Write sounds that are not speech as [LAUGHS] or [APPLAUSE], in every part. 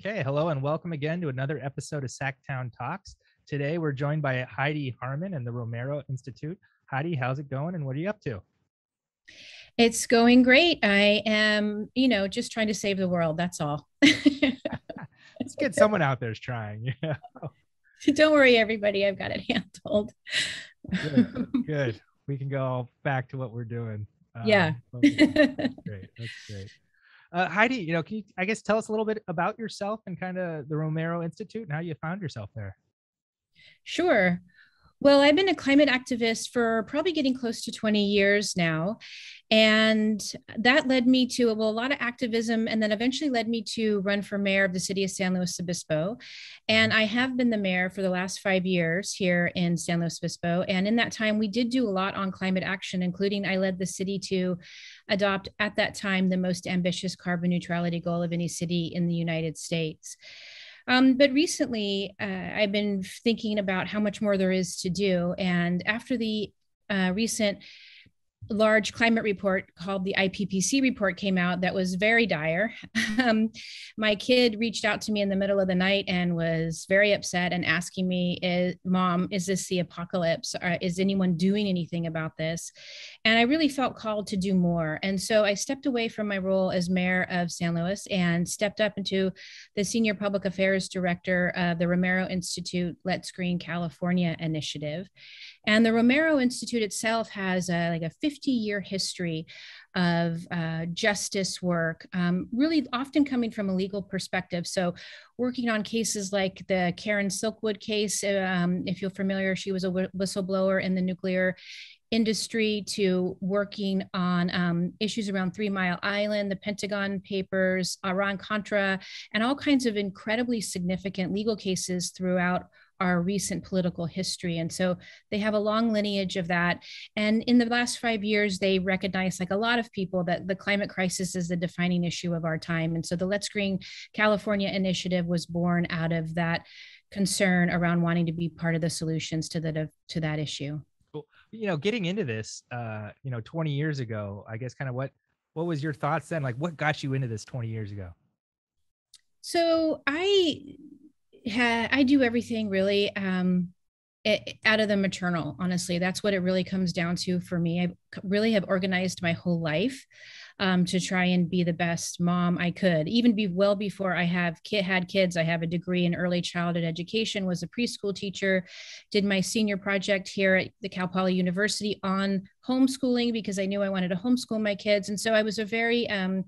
Okay, hello and welcome again to another episode of SacTown Talks. Today we're joined by Heidi Harmon and the Romero Institute. Heidi, how's it going and what are you up to? It's going great. I am, you know, just trying to save the world. That's all. [LAUGHS] Let's get someone out there's trying. Yeah. [LAUGHS] Don't worry, everybody. I've got it handled. Good. [LAUGHS] Good. We can go back to what we're doing. Yeah. Um, okay. That's great. That's great. Uh, Heidi, you know, can you, I guess, tell us a little bit about yourself and kind of the Romero Institute and how you found yourself there? Sure. Well, I've been a climate activist for probably getting close to 20 years now. And that led me to well, a lot of activism, and then eventually led me to run for mayor of the city of San Luis Obispo. And I have been the mayor for the last five years here in San Luis Obispo. And in that time, we did do a lot on climate action, including I led the city to adopt at that time the most ambitious carbon neutrality goal of any city in the United States. Um, but recently, uh, I've been thinking about how much more there is to do. And after the uh, recent large climate report called the IPCC report came out that was very dire. [LAUGHS] Um, my kid reached out to me in the middle of the night and was very upset and asking me, is, Mom, is this the apocalypse? Or is anyone doing anything about this? And I really felt called to do more. And so I stepped away from my role as mayor of San Luis and stepped up into the senior public affairs director of the Romero Institute Let's Green California initiative. And the Romero Institute itself has a, like a 50 year history of uh, justice work, um, really often coming from a legal perspective. So, working on cases like the Karen Silkwood case, um, if you're familiar, she was a whistleblower in the nuclear industry to working on um, issues around Three Mile Island, the Pentagon Papers, Iran Contra, and all kinds of incredibly significant legal cases throughout our recent political history. And so they have a long lineage of that. And in the last five years, they recognize, like a lot of people, that the climate crisis is the defining issue of our time. And so the Let's Green California initiative was born out of that concern around wanting to be part of the solutions to the to that issue. You know, getting into this, uh, you know, 20 years ago, I guess kind of what what was your thoughts then? Like what got you into this 20 years ago? So I ha- I do everything really um, it, out of the maternal. Honestly, that's what it really comes down to for me. I really have organized my whole life um, to try and be the best mom I could. Even be well before I have kid, had kids. I have a degree in early childhood education. Was a preschool teacher. Did my senior project here at the Cal Poly University on homeschooling because I knew I wanted to homeschool my kids, and so I was a very um,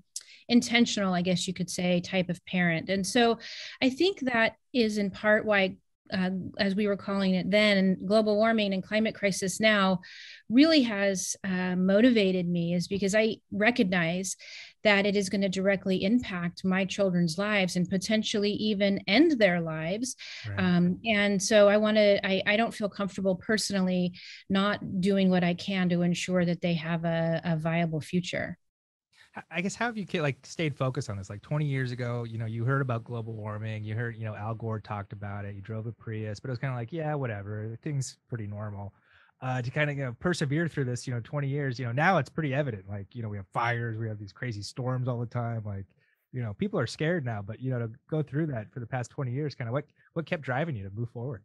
intentional, I guess you could say, type of parent. And so I think that is in part why uh, as we were calling it then, and global warming and climate crisis now really has uh, motivated me is because I recognize that it is going to directly impact my children's lives and potentially even end their lives. Right. Um, and so I want to, I, I don't feel comfortable personally not doing what I can to ensure that they have a, a viable future. I guess how have you like stayed focused on this? Like 20 years ago, you know, you heard about global warming, you heard, you know, Al Gore talked about it, you drove a Prius, but it was kind of like, yeah, whatever, things pretty normal. Uh, to kind of you know persevere through this, you know, 20 years, you know, now it's pretty evident. Like, you know, we have fires, we have these crazy storms all the time. Like, you know, people are scared now, but you know, to go through that for the past 20 years, kind of what what kept driving you to move forward?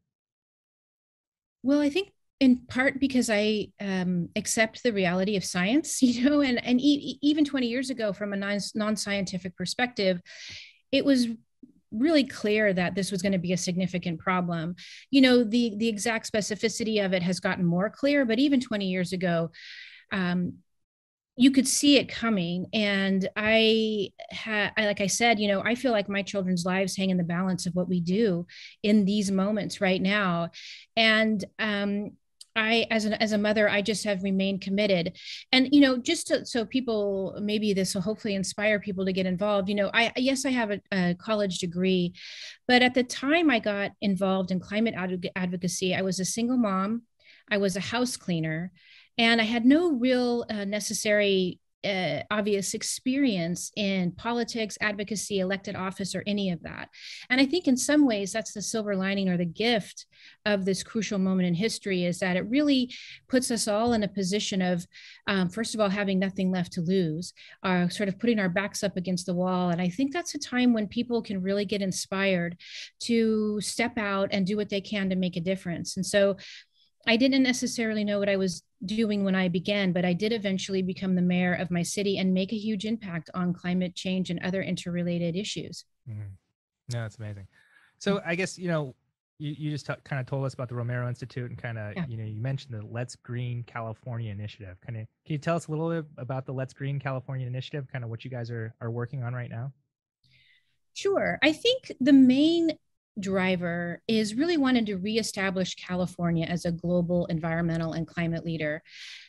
Well, I think in part because I um, accept the reality of science, [LAUGHS] you know, and and e- even 20 years ago, from a non scientific perspective, it was really clear that this was going to be a significant problem. You know, the the exact specificity of it has gotten more clear, but even 20 years ago. Um, you could see it coming and i had like i said you know i feel like my children's lives hang in the balance of what we do in these moments right now and um, I, as an as a mother, I just have remained committed, and you know, just to, so people maybe this will hopefully inspire people to get involved. You know, I yes, I have a, a college degree, but at the time I got involved in climate advocacy, I was a single mom, I was a house cleaner, and I had no real uh, necessary uh, obvious experience in politics, advocacy, elected office, or any of that. And I think in some ways that's the silver lining or the gift of this crucial moment in history is that it really puts us all in a position of, um, first of all, having nothing left to lose, uh, sort of putting our backs up against the wall. And I think that's a time when people can really get inspired to step out and do what they can to make a difference. And so I didn't necessarily know what I was doing when I began, but I did eventually become the mayor of my city and make a huge impact on climate change and other interrelated issues. Mm-hmm. No, that's amazing. So I guess, you know, you, you just t- kind of told us about the Romero Institute and kind of, yeah. you know, you mentioned the Let's Green California initiative. Kind of, can you tell us a little bit about the Let's Green California initiative, kind of what you guys are, are working on right now? Sure. I think the main driver is really wanted to reestablish California as a global environmental and climate leader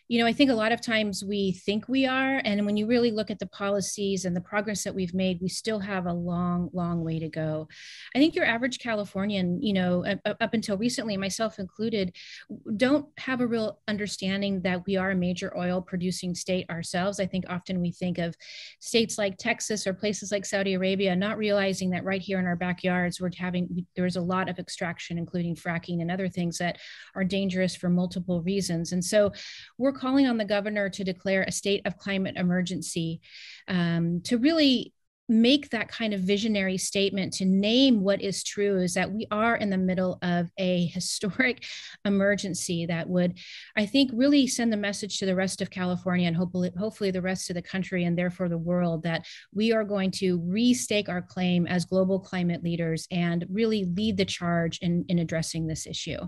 you know, I think a lot of times we think we are. And when you really look at the policies and the progress that we've made, we still have a long, long way to go. I think your average Californian, you know, up until recently, myself included, don't have a real understanding that we are a major oil producing state ourselves. I think often we think of states like Texas or places like Saudi Arabia, not realizing that right here in our backyards, we're having, there's a lot of extraction, including fracking and other things that are dangerous for multiple reasons. And so we're calling on the governor to declare a state of climate emergency um, to really make that kind of visionary statement to name what is true is that we are in the middle of a historic emergency that would i think really send the message to the rest of california and hopefully hopefully the rest of the country and therefore the world that we are going to restake our claim as global climate leaders and really lead the charge in, in addressing this issue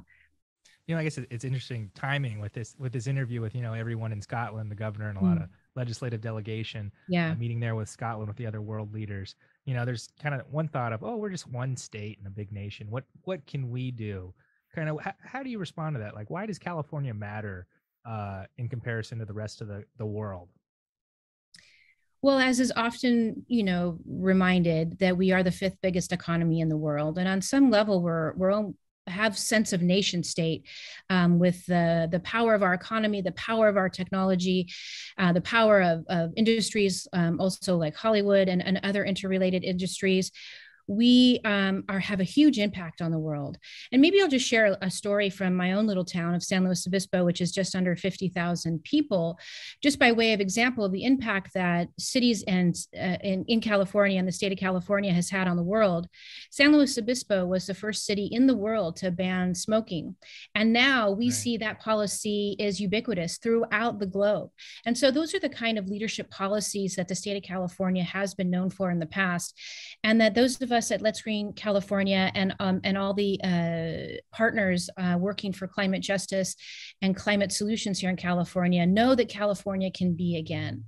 you know, I guess it's interesting timing with this with this interview with you know everyone in Scotland, the governor, and a mm. lot of legislative delegation. Yeah, uh, meeting there with Scotland with the other world leaders. You know, there's kind of one thought of, oh, we're just one state in a big nation. What what can we do? Kind of, how, how do you respond to that? Like, why does California matter uh, in comparison to the rest of the the world? Well, as is often, you know, reminded that we are the fifth biggest economy in the world, and on some level, we're we're have sense of nation state um, with the, the power of our economy, the power of our technology, uh, the power of, of industries, um, also like Hollywood and, and other interrelated industries we um, are have a huge impact on the world. And maybe I'll just share a story from my own little town of San Luis Obispo, which is just under 50,000 people, just by way of example of the impact that cities and uh, in, in California and the state of California has had on the world. San Luis Obispo was the first city in the world to ban smoking. And now we right. see that policy is ubiquitous throughout the globe. And so those are the kind of leadership policies that the state of California has been known for in the past. And that those of us us at Let's Green California and um, and all the uh, partners uh, working for climate justice and climate solutions here in California know that California can be again.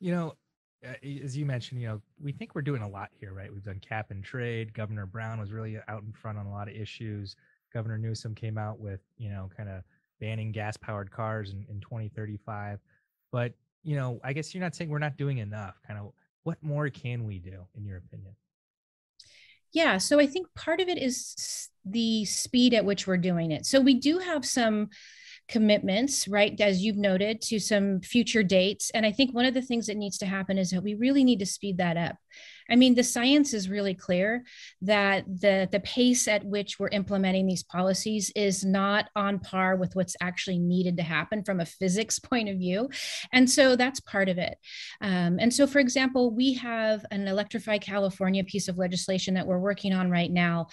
You know, uh, as you mentioned, you know, we think we're doing a lot here, right? We've done cap and trade. Governor Brown was really out in front on a lot of issues. Governor Newsom came out with, you know, kind of banning gas powered cars in, in 2035. But, you know, I guess you're not saying we're not doing enough. Kind of what more can we do in your opinion? Yeah so i think part of it is the speed at which we're doing it. So we do have some commitments right as you've noted to some future dates and i think one of the things that needs to happen is that we really need to speed that up I mean, the science is really clear that the, the pace at which we're implementing these policies is not on par with what's actually needed to happen from a physics [LAUGHS] point of view. And so that's part of it. Um, and so, for example, we have an Electrify California piece of legislation that we're working on right now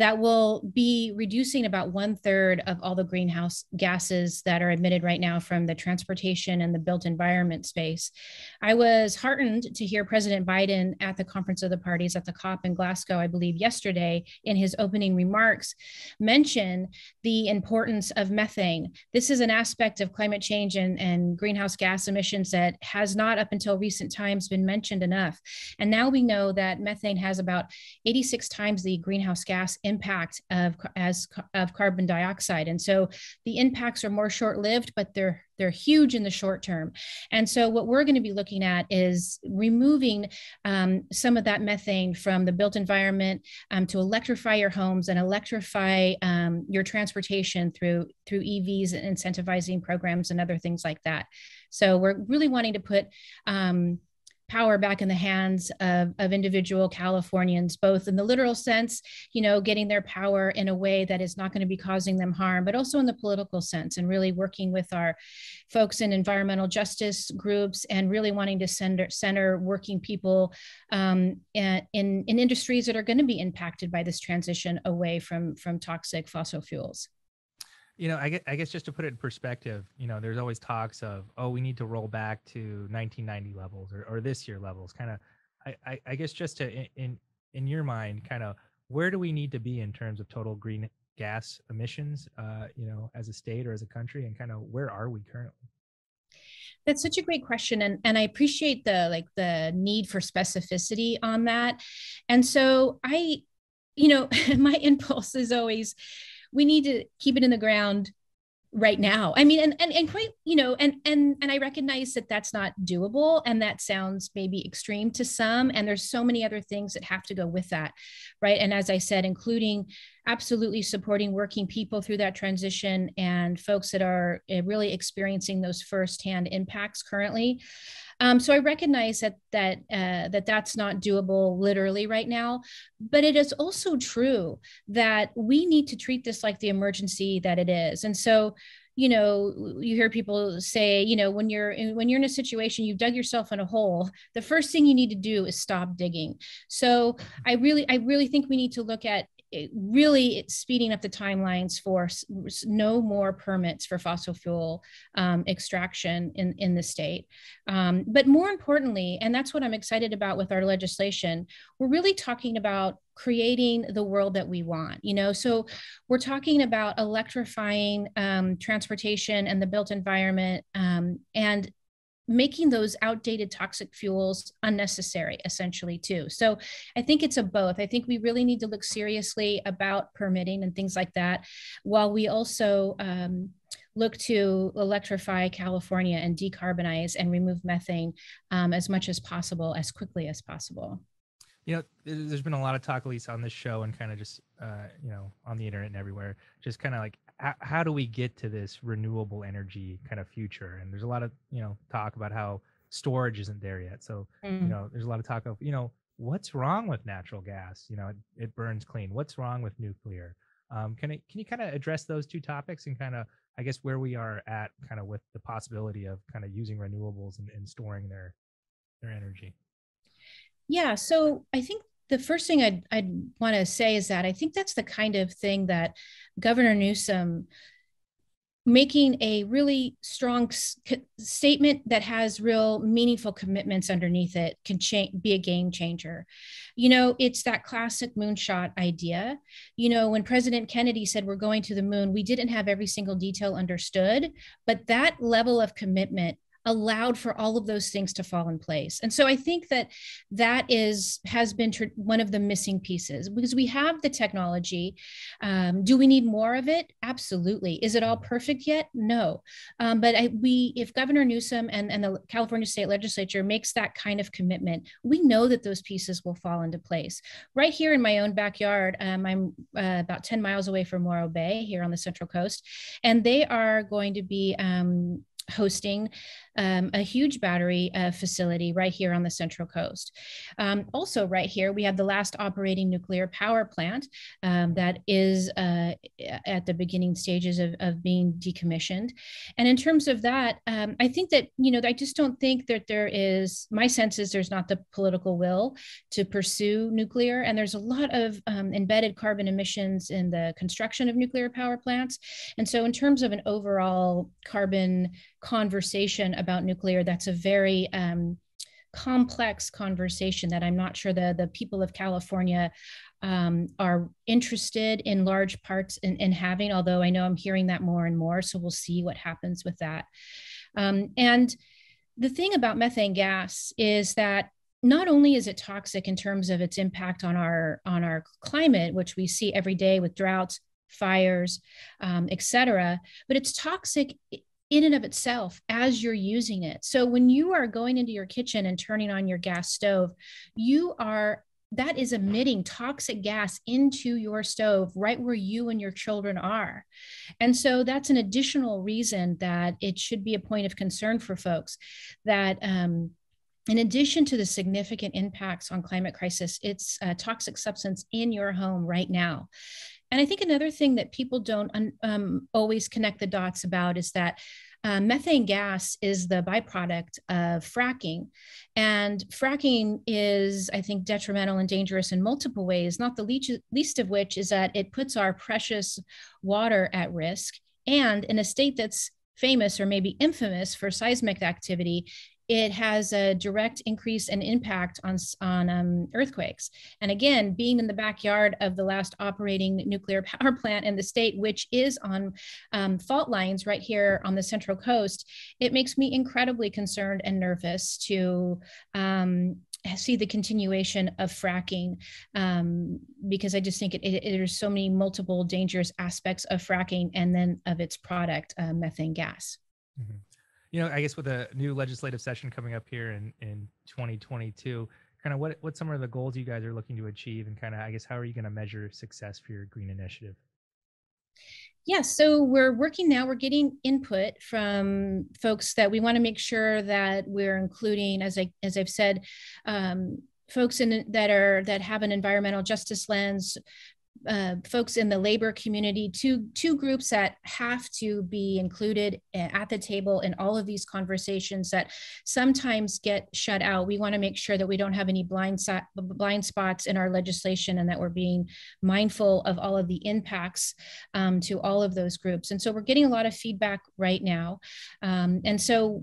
that will be reducing about one third of all the greenhouse gases that are emitted right now from the transportation and the built environment space. I was heartened to hear President Biden at the Conference of the Parties at the COP in Glasgow, I believe, yesterday in his opening remarks, mention the importance of methane. This is an aspect of climate change and, and greenhouse gas emissions that has not, up until recent times, been mentioned enough. And now we know that methane has about 86 times the greenhouse gas impact of as of carbon dioxide and so the impacts are more short-lived but they're they're huge in the short term. And so what we're going to be looking at is removing um, some of that methane from the built environment um, to electrify your homes and electrify um, your transportation through through evs and incentivizing programs and other things like that. So we're really wanting to put um, power back in the hands of, of individual Californians, both in the literal sense, you know, getting their power in a way that is not going to be causing them harm, but also in the political sense and really working with our folks in environmental justice groups and really wanting to center, center working people um, in, in industries that are going to be impacted by this transition away from, from toxic fossil fuels you know, I guess, I guess just to put it in perspective, you know, there's always talks of, oh, we need to roll back to 1990 levels or, or this year levels. Kind of, I, I, I, guess just to in in your mind, kind of where do we need to be in terms of total green gas emissions, uh, you know, as a state or as a country, and kind of where are we currently? That's such a great question, and and I appreciate the like the need for specificity on that. And so I, you know, [LAUGHS] my impulse is always we need to keep it in the ground right now. I mean and, and and quite you know and and and i recognize that that's not doable and that sounds maybe extreme to some and there's so many other things that have to go with that right? And as i said including absolutely supporting working people through that transition and folks that are eh, really experiencing those firsthand impacts currently um, so I recognize that that uh, that that's not doable literally right now, but it is also true that we need to treat this like the emergency that it is. And so you know you hear people say you know when you're in, when you're in a situation you've dug yourself in a hole the first thing you need to do is stop digging so i really i really think we need to look at really speeding up the timelines for no more permits for fossil fuel um, extraction in, in the state. Um, but more importantly, and that's what I'm excited about with our legislation, we're really talking about creating the world that we want you know so we're talking about electrifying um, transportation and the built environment um, and making those outdated toxic fuels unnecessary essentially too. So i think it's a both. I think we really need to look seriously about permitting and things like that while we also um, look to electrify california and decarbonize and remove methane um, as much as possible as quickly as possible. You know there's been a lot of talk at least on this show and kind of just uh, you know on the internet and everywhere just kind of like how, how do we get to this renewable energy kind of future? And there's a lot of you know talk about how storage isn't there yet. So mm. you know there's a lot of talk of you know what's wrong with natural gas? You know it, it burns clean. What's wrong with nuclear? Um, can it can you kind of address those two topics and kind of I guess where we are at kind of with the possibility of kind of using renewables and, and storing their their energy? Yeah, so I think the first thing I'd, I'd want to say is that I think that's the kind of thing that Governor Newsom making a really strong statement that has real meaningful commitments underneath it can be a game changer. You know, it's that classic moonshot idea. You know, when President Kennedy said we're going to the moon, we didn't have every single detail understood, but that level of commitment allowed for all of those things to fall in place. And so i think that that is has been tr- one of the missing pieces because we have the technology. Um, do we need more of it? Absolutely. Is it all perfect yet? No. Um, but I, we if governor newsom and, and the california state legislature makes that kind of commitment we know that those pieces will fall into place. Right here in my own backyard um, i'm uh, about 10 miles away from morro bay here on the central coast and they are going to be um, hosting um, a huge battery uh, facility right here on the Central Coast. Um, also, right here, we have the last operating nuclear power plant um, that is uh, at the beginning stages of, of, being decommissioned. And in terms of that, um, I think that, you know, I just don't think that there is, my sense is there's not the political will to pursue nuclear. And there's a lot of um, embedded carbon emissions in the construction of nuclear power plants. And so, in terms of an overall carbon conversation about nuclear that's a very um, complex conversation that I'm not sure the, the people of California um, are interested in large parts in, in, having, although I know I'm hearing that more and more. So we'll see what happens with that. Um, and the thing about methane gas is that not only is it toxic in terms of its impact on our on our climate, which we see every day with droughts, fires, um, etc., but it's toxic in and of itself as you're using it. So when you are going into your kitchen and turning on your gas stove, you are that is emitting toxic gas into your stove right where you and your children are. And so that's an additional reason that it should be a point of concern for folks that um, in addition to the significant impacts on climate crisis, it's a toxic substance in your home right now. And I think another thing that people don't um, always connect the dots about is that uh, methane gas is the byproduct of fracking. And fracking is, I think, detrimental and dangerous in multiple ways, not the least, least of which is that it puts our precious water at risk. And in a state that's famous or maybe infamous for seismic activity, it has a direct increase and impact on, on um, earthquakes. And again, being in the backyard of the last operating nuclear power plant in the state, which is on um, fault lines right here on the Central Coast, it makes me incredibly concerned and nervous to um, see the continuation of fracking um, because I just think it, it, there's so many multiple dangerous aspects of fracking and then of its product, uh, methane gas. Mm-hmm you know, I guess with a new legislative session coming up here in in 2022, kind of what what some of the goals you guys are looking to achieve, and kind of I guess how are you going to measure success for your green initiative? Yeah, so we're working now. We're getting input from folks that we want to make sure that we're including, as I as I've said, um, folks in that are that have an environmental justice lens, uh, folks in the labor community, two, two groups that have to be included at the table in all of these conversations that sometimes get shut out. We want to make sure that we don't have any blind, blind spots in our legislation and that we're being mindful of all of the impacts um, to all of those groups. And so we're getting a lot of feedback right now. Um, and so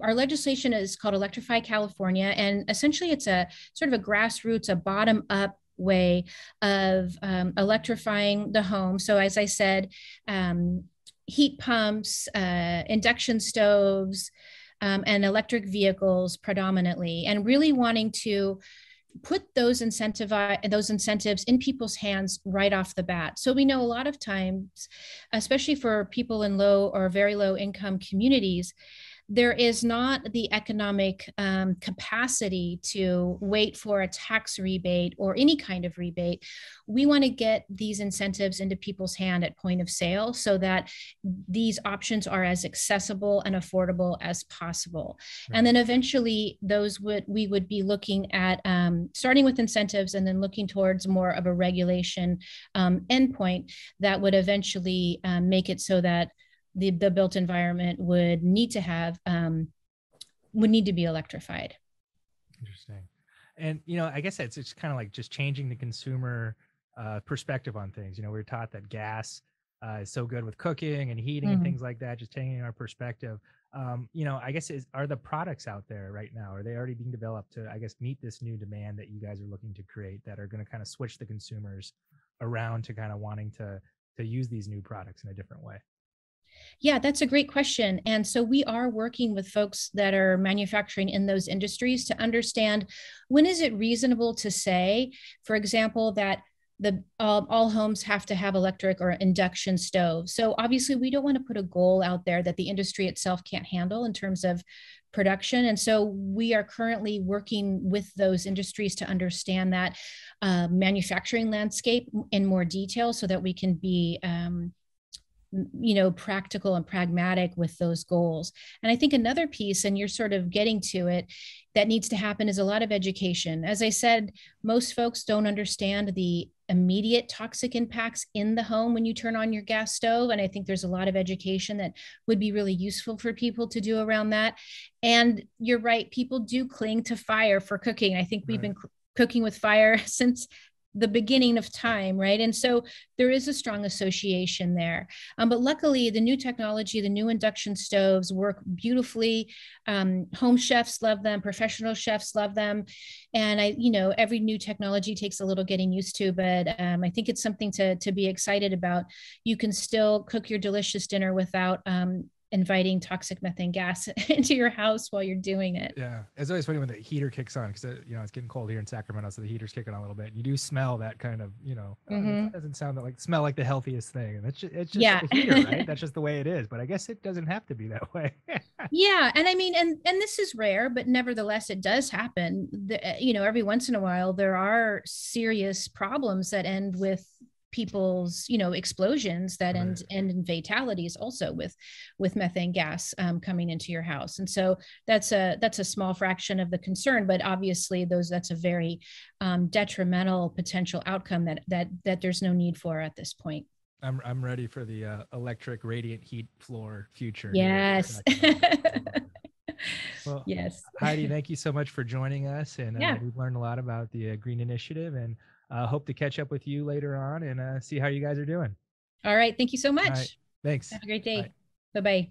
our legislation is called Electrify California, and essentially it's a sort of a grassroots, a bottom up way of um, electrifying the home. So, as I said, um, heat pumps, uh, induction stoves, um, and electric vehicles predominantly, and really wanting to put those incentivize those incentives in people's hands right off the bat. So we know a lot of times, especially for people in low or very low income communities, there is not the economic um, capacity to wait for a tax rebate or any kind of rebate. We want to get these incentives into people's hand at point of sale so that these options are as accessible and affordable as possible. Right. And then eventually, those would we would be looking at um, starting with incentives and then looking towards more of a regulation um, endpoint that would eventually um, make it so that the, the built environment would need to have um, would need to be electrified. Interesting. And you know, I guess it's it's kind of like just changing the consumer uh, perspective on things. You know, we are taught that gas uh, is so good with cooking and heating mm-hmm. and things like that. Just changing our perspective. Um, you know, I guess is are the products out there right now? Are they already being developed to, I guess, meet this new demand that you guys are looking to create that are going to kind of switch the consumers around to kind of wanting to to use these new products in a different way? Yeah, that's a great question. And so we are working with folks that are manufacturing in those industries to understand when is it reasonable to say, for example, that the uh, all homes have to have electric or induction stove. So obviously, we don't want to put a goal out there that the industry itself can't handle in terms of production. And so we are currently working with those industries to understand that uh, manufacturing landscape in more detail, so that we can be um, you know practical and pragmatic with those goals. And i think another piece and you're sort of getting to it that needs to happen is a lot of education. As i said most folks don't understand the immediate toxic impacts in the home when you turn on your gas stove. And i think there's a lot of education that would be really useful for people to do around that. And you're right people do cling to fire for cooking. I think we've right. been cooking with fire [LAUGHS] since the beginning of time, right? And so there is a strong association there. Um, but luckily, the new technology, the new induction stoves work beautifully. Um, home chefs love them, professional chefs love them. And I, you know, every new technology takes a little getting used to, but um, I think it's something to, to be excited about. You can still cook your delicious dinner without um, inviting toxic methane gas [LAUGHS] into your house while you're doing it. Yeah, it's always funny when the heater kicks on because you know it's getting cold here in Sacramento, so the heater's kicking on a little bit. And You do smell that kind of, you know, uh, Mhm. it doesn't sound like smell like the healthiest thing, and it's just it's just Yeah. heater, [LAUGHS] right? That's just the way it is. But I guess it doesn't have to be that way. [LAUGHS] Yeah, and I mean, and and this is rare, but nevertheless, it does happen. The, uh, you know, every once in a while, there are serious problems that end with people's you know explosions that end end in fatalities also with with methane gas um, coming into your house. And so that's a that's a small fraction of the concern but obviously those that's a very um, detrimental potential outcome that that that there's no need for at this point. I'm I'm ready for the uh, electric radiant heat floor future. yes. [LAUGHS] well, yes. Heidi, thank you so much for joining us, and uh, Yeah. we've learned a lot about the uh, Green Initiative, and uh, hope to catch up with you later on and uh, see how you guys are doing. all right thank you so much right. Thanks. have a great day Bye. bye bye